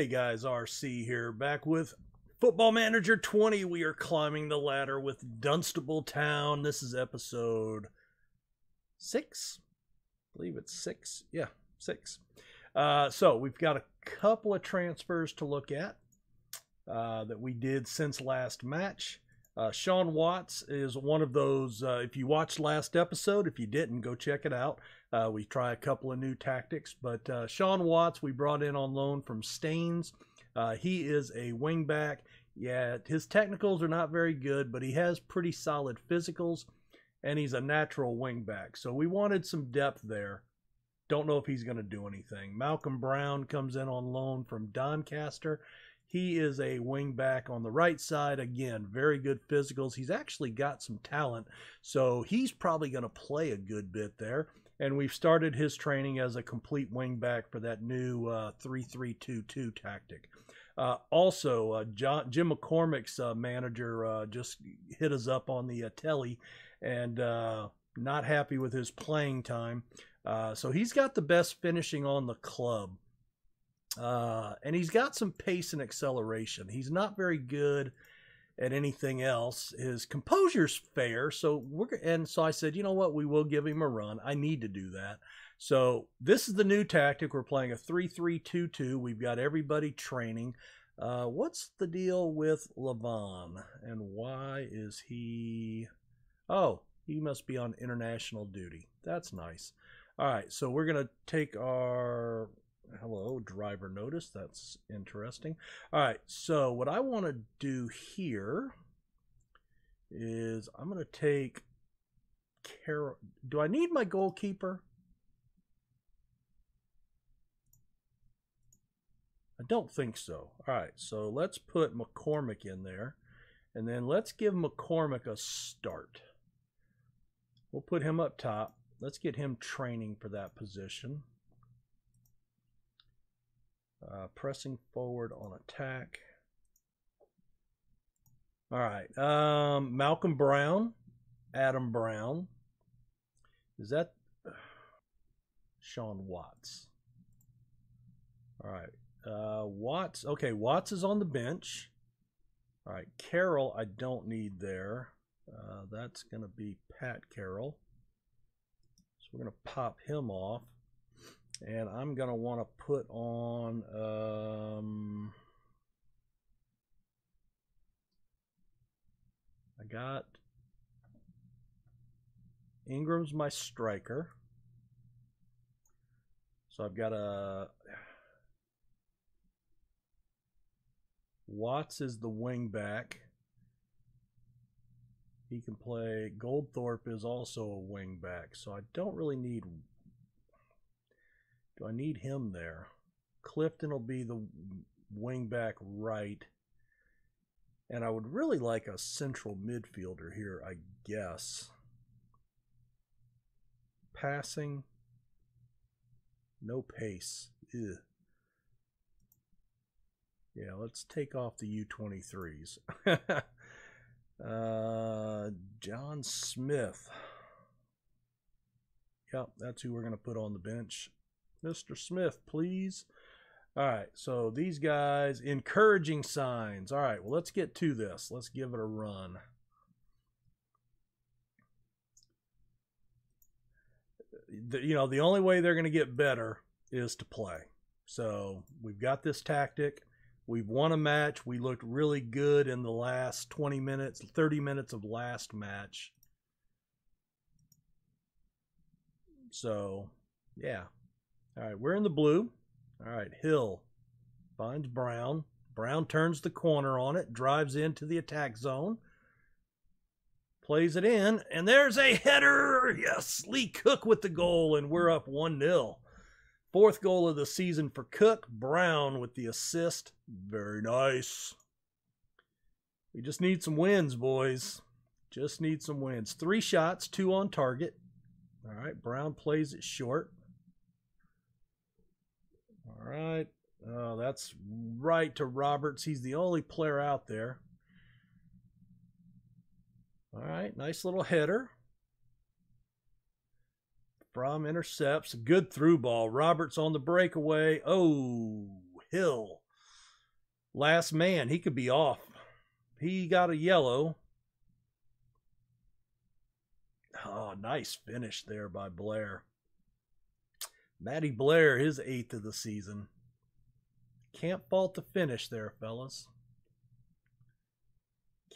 Hey guys, RC here, back with Football Manager 20. We are climbing the ladder with Dunstable Town. This is episode six. I believe it's six. Yeah, six. Uh, so we've got a couple of transfers to look at uh, that we did since last match. Uh, Sean Watts is one of those. Uh, if you watched last episode, if you didn't, go check it out. Uh, we try a couple of new tactics, but uh, Sean Watts we brought in on loan from Staines. Uh, he is a wingback. Yeah, his technicals are not very good, but he has pretty solid physicals, and he's a natural wingback. So we wanted some depth there. Don't know if he's going to do anything. Malcolm Brown comes in on loan from Doncaster. He is a wingback on the right side. Again, very good physicals. He's actually got some talent, so he's probably going to play a good bit there. And we've started his training as a complete wingback for that new uh, 3-3-2-2 tactic. Uh, also, uh, John, Jim McCormick's uh, manager uh, just hit us up on the uh, telly and not happy with his playing time. so he's got the best finishing on the club. Uh, and he's got some pace and acceleration. He's not very good at anything else. His composure's fair, so we're and so I said, you know what, we will give him a run. I need to do that. So this is the new tactic. We're playing a three-three-two-two. We've got everybody training. Uh, what's the deal with Levon and why is he? Oh, he must be on international duty. That's nice. All right, so we're gonna take our driver notice that's interesting. All right so what i want to do here is i'm going to take care do i need my goalkeeper? I don't think so. All right so let's put mccormick in there and then let's give mccormick a start. We'll put him up top. Let's get him training for that position uh, pressing forward on attack. All right. Um, Malcolm Brown, Adam Brown. Is that Sean Watts? All right. Uh, Watts. Okay, Watts is on the bench. All right. Carroll, I don't need there. Uh, that's going to be Pat Carroll. So we're going to pop him off and I'm gonna want to put on um, I got Ingram's my striker. So I've got a Watts is the wing back. He can play. Goldthorpe is also a wing back. So I don't really need do I need him there? Clifton will be the wing back right. And I would really like a central midfielder here, I guess. Passing. No pace. Ew. Yeah, let's take off the U23s. uh, John Smith. Yep, that's who we're going to put on the bench. Mr. Smith, please. All right, so these guys, encouraging signs. All right, well, let's get to this. Let's give it a run. The, you know, the only way they're going to get better is to play. So we've got this tactic. We've won a match. We looked really good in the last 20 minutes, 30 minutes of last match. So, yeah, all right, we're in the blue. All right, Hill finds Brown. Brown turns the corner on it, drives into the attack zone, plays it in, and there's a header. Yes, Lee Cook with the goal, and we're up 1 0. Fourth goal of the season for Cook. Brown with the assist. Very nice. We just need some wins, boys. Just need some wins. Three shots, two on target. All right, Brown plays it short. All right. Oh, uh, that's right to Roberts. He's the only player out there. All right. Nice little header. From intercepts. Good through ball. Roberts on the breakaway. Oh, Hill. Last man, he could be off. He got a yellow. Oh, nice finish there by Blair. Matty Blair, his eighth of the season. Can't fault the finish there, fellas.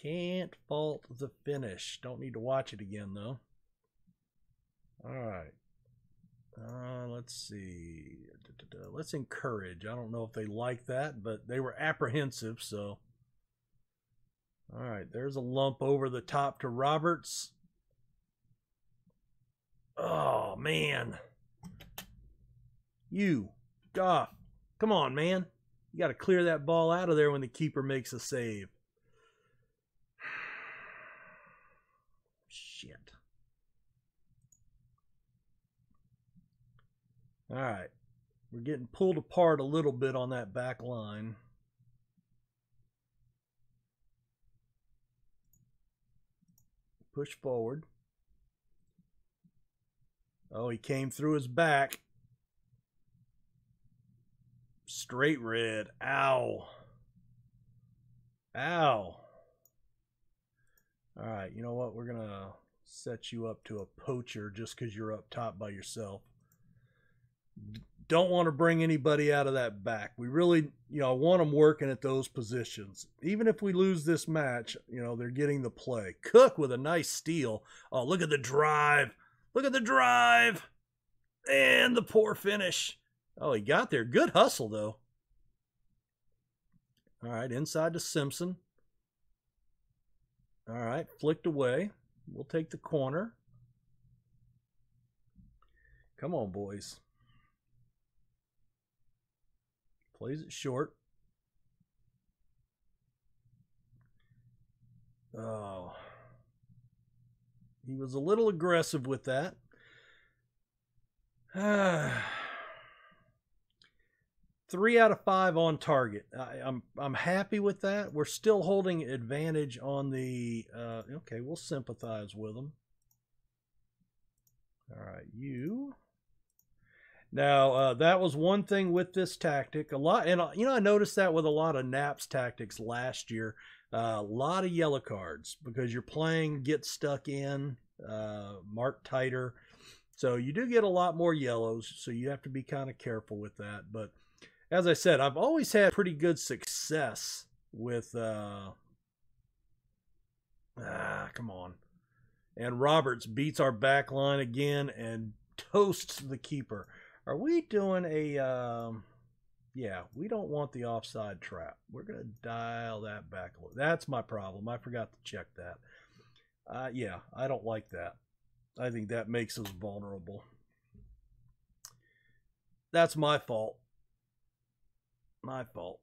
Can't fault the finish. Don't need to watch it again, though. All right. Uh, let's see. Let's encourage. I don't know if they like that, but they were apprehensive, so. All right, there's a lump over the top to Roberts. Oh, man. You, Goff, come on, man. You got to clear that ball out of there when the keeper makes a save. Shit. All right. We're getting pulled apart a little bit on that back line. Push forward. Oh, he came through his back. Straight red. Ow. Ow. All right, you know what? We're going to set you up to a poacher just because you're up top by yourself. Don't want to bring anybody out of that back. We really, you know, want them working at those positions. Even if we lose this match, you know, they're getting the play. Cook with a nice steal. Oh, look at the drive. Look at the drive. And the poor finish. Oh, he got there. Good hustle, though. All right, inside to Simpson. All right, flicked away. We'll take the corner. Come on, boys. Plays it short. Oh. He was a little aggressive with that. Three out of five on target. I, am I'm, I'm happy with that. We're still holding advantage on the. Uh, okay, we'll sympathize with them. All right, you. Now uh, that was one thing with this tactic. A lot, and uh, you know, I noticed that with a lot of Knap's tactics last year. Uh, a lot of yellow cards because you're playing get stuck in, uh, mark tighter. So you do get a lot more yellows. So you have to be kind of careful with that. But as I said, I've always had pretty good success with. Uh, ah, come on. And Roberts beats our back line again and toasts the keeper. Are we doing a. Um, yeah, we don't want the offside trap. We're going to dial that back. That's my problem. I forgot to check that. Uh, yeah, I don't like that. I think that makes us vulnerable. That's my fault. My fault.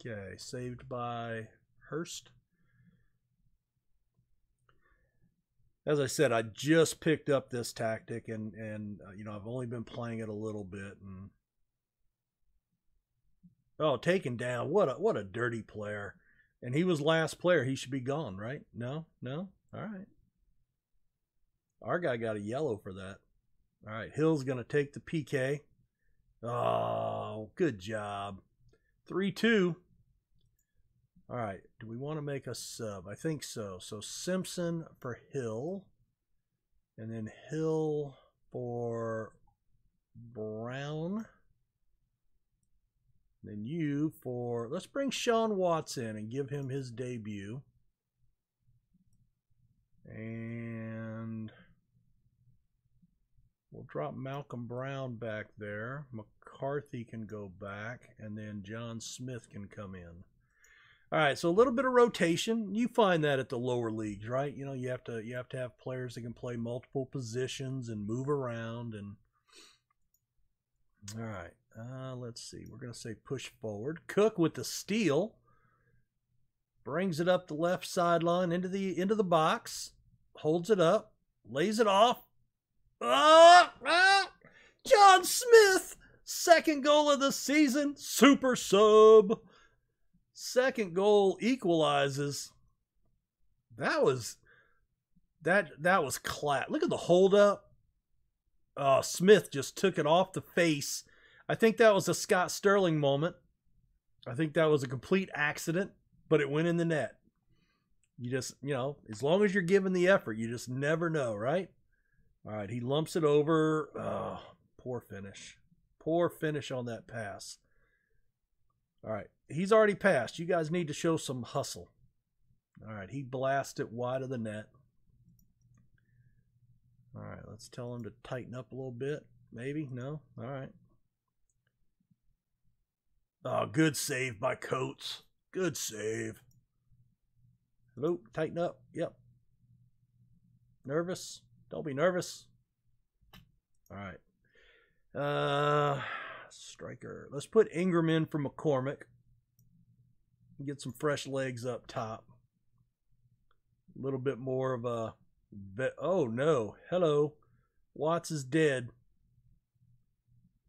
Okay, saved by Hurst. As I said, I just picked up this tactic, and and uh, you know I've only been playing it a little bit, and oh, taken down. What a what a dirty player, and he was last player. He should be gone, right? No, no. All right. Our guy got a yellow for that. All right, Hill's gonna take the PK. Oh, good job. Three two. All right. Do we want to make a sub? I think so. So Simpson for Hill. And then Hill for Brown. Then you for, let's bring Sean Watts in and give him his debut. And we'll drop Malcolm Brown back there. McCarthy can go back, and then John Smith can come in. All right, so a little bit of rotation. You find that at the lower leagues, right? You know, you have to you have to have players that can play multiple positions and move around and All right. Uh, let's see. We're going to say push forward. Cook with the steal brings it up the left sideline into the into the box, holds it up, lays it off. Ah, ah! John Smith, second goal of the season, super sub. Second goal equalizes. That was that that was clat. Look at the hold up. Uh, Smith just took it off the face. I think that was a Scott Sterling moment. I think that was a complete accident, but it went in the net. You just, you know, as long as you're giving the effort, you just never know, right? All right, he lumps it over. Oh, poor finish. Poor finish on that pass. All right, he's already passed. You guys need to show some hustle. All right, he blasts it wide of the net. All right, let's tell him to tighten up a little bit. Maybe? No? All right. Oh, good save by Coates. Good save. Hello, tighten up. Yep. Nervous? Don't be nervous. All right. Uh, striker. Let's put Ingram in for McCormick. Get some fresh legs up top. A little bit more of a. Oh no! Hello, Watts is dead.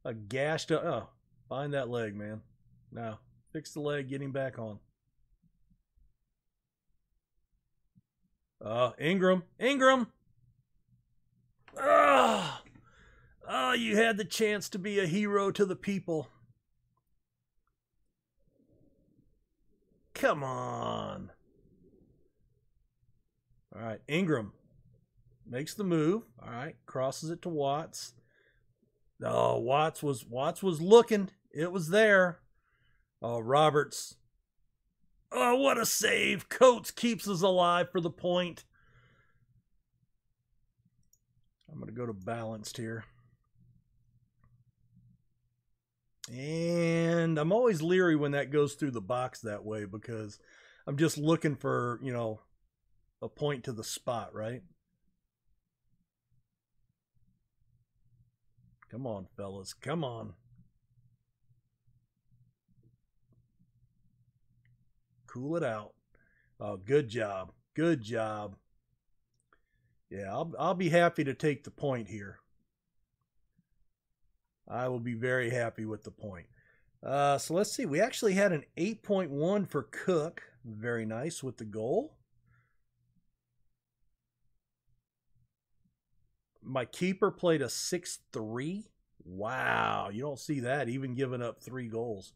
A gashed. Oh, find that leg, man. Now fix the leg. Get him back on. Uh, Ingram. Ingram. Ah. Oh, you had the chance to be a hero to the people. Come on. All right, Ingram makes the move. All right, crosses it to Watts. Oh, Watts was Watts was looking. It was there. Oh, Roberts. Oh, what a save. Coates keeps us alive for the point. I'm going to go to balanced here. And I'm always leery when that goes through the box that way because I'm just looking for, you know, a point to the spot, right? Come on, fellas. Come on. Cool it out. Oh, good job. Good job. Yeah, I'll, I'll be happy to take the point here. I will be very happy with the point. Uh, so let's see. We actually had an 8.1 for Cook. Very nice with the goal. My keeper played a 6 3. Wow. You don't see that, even giving up three goals.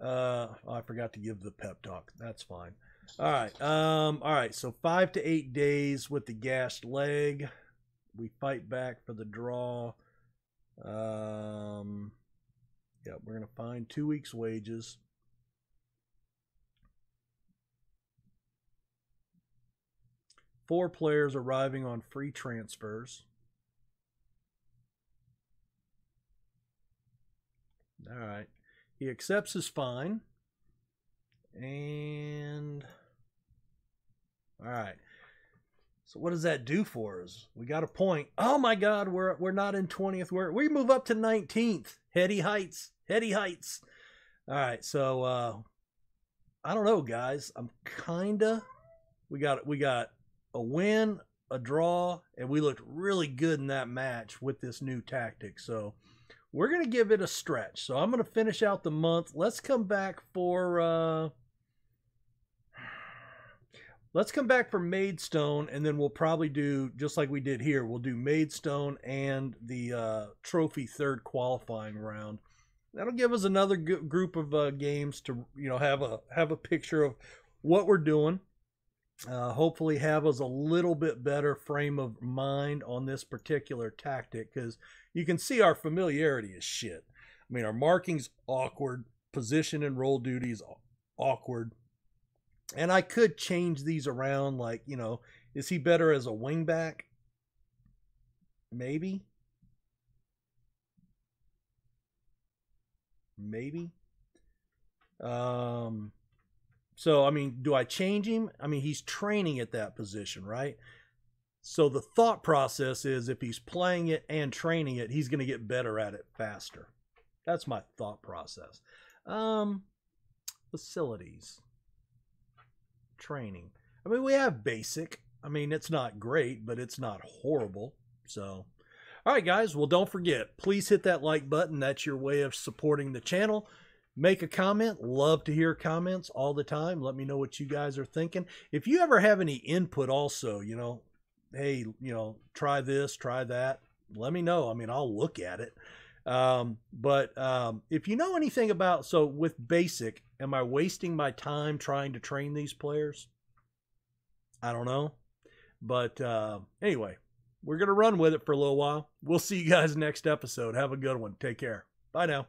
Uh, I forgot to give the pep talk. That's fine. All right. Um, all right. So five to eight days with the gashed leg. We fight back for the draw. Um, yeah, we're going to find two weeks' wages. Four players arriving on free transfers. All right. He accepts his fine. And. All right. So what does that do for us? We got a point. Oh my God, we're we're not in twentieth. We're we move up to nineteenth. Heady heights. Heady heights. All right, so uh I don't know, guys. I'm kinda we got we got a win, a draw, and we looked really good in that match with this new tactic. So we're gonna give it a stretch. So I'm gonna finish out the month. Let's come back for uh Let's come back for Maidstone, and then we'll probably do just like we did here. We'll do Maidstone and the uh, trophy third qualifying round. That'll give us another group of uh, games to you know have a have a picture of what we're doing. Uh, hopefully, have us a little bit better frame of mind on this particular tactic because you can see our familiarity is shit. I mean, our marking's awkward, position and role duties awkward and I could change these around. Like, you know, is he better as a wingback? Maybe. Maybe. Um, so, I mean, do I change him? I mean, he's training at that position, right? So the thought process is if he's playing it and training it, he's going to get better at it faster. That's my thought process. Um, facilities training. I mean, we have basic. I mean, it's not great, but it's not horrible. So, all right, guys. Well, don't forget, please hit that like button. That's your way of supporting the channel. Make a comment. Love to hear comments all the time. Let me know what you guys are thinking. If you ever have any input, also, you know, hey, you know, try this, try that. Let me know. I mean, I'll look at it. Um, but um, if you know anything about, so with basic, am I wasting my time trying to train these players? I don't know. But uh, anyway, we're going to run with it for a little while. We'll see you guys next episode. Have a good one. Take care. Bye now.